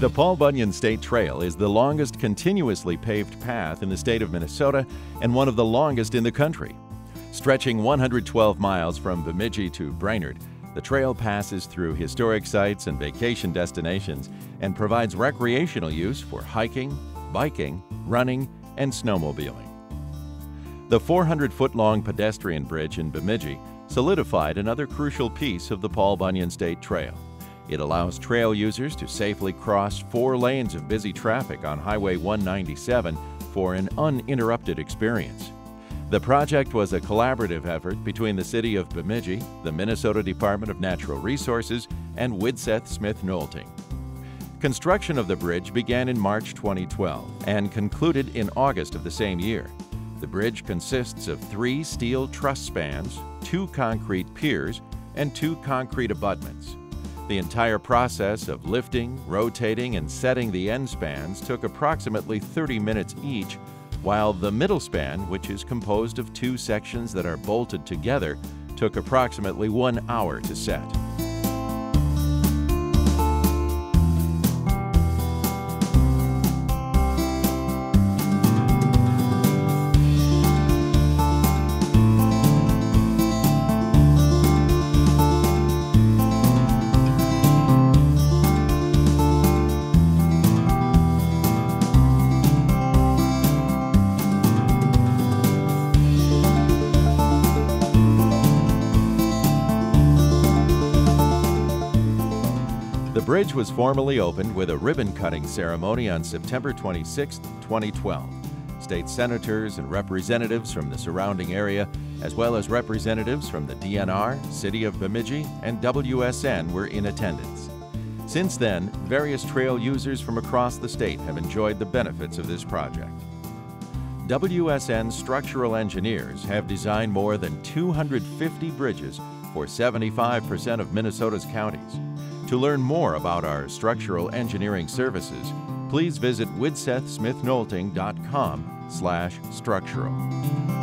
The Paul Bunyan State Trail is the longest continuously paved path in the state of Minnesota and one of the longest in the country. Stretching 112 miles from Bemidji to Brainerd, the trail passes through historic sites and vacation destinations and provides recreational use for hiking, biking, running, and snowmobiling. The 400 foot long pedestrian bridge in Bemidji solidified another crucial piece of the Paul Bunyan State Trail. It allows trail users to safely cross four lanes of busy traffic on Highway 197 for an uninterrupted experience. The project was a collaborative effort between the City of Bemidji, the Minnesota Department of Natural Resources, and Widseth Smith Nolting. Construction of the bridge began in March 2012 and concluded in August of the same year. The bridge consists of three steel truss spans, two concrete piers, and two concrete abutments. The entire process of lifting, rotating, and setting the end spans took approximately 30 minutes each, while the middle span, which is composed of two sections that are bolted together, took approximately one hour to set. The bridge was formally opened with a ribbon cutting ceremony on September 26, 2012. State senators and representatives from the surrounding area, as well as representatives from the DNR, City of Bemidji, and WSN were in attendance. Since then, various trail users from across the state have enjoyed the benefits of this project. WSN structural engineers have designed more than 250 bridges for 75% of Minnesota's counties. To learn more about our structural engineering services, please visit widsethsmithnolting.com slash structural.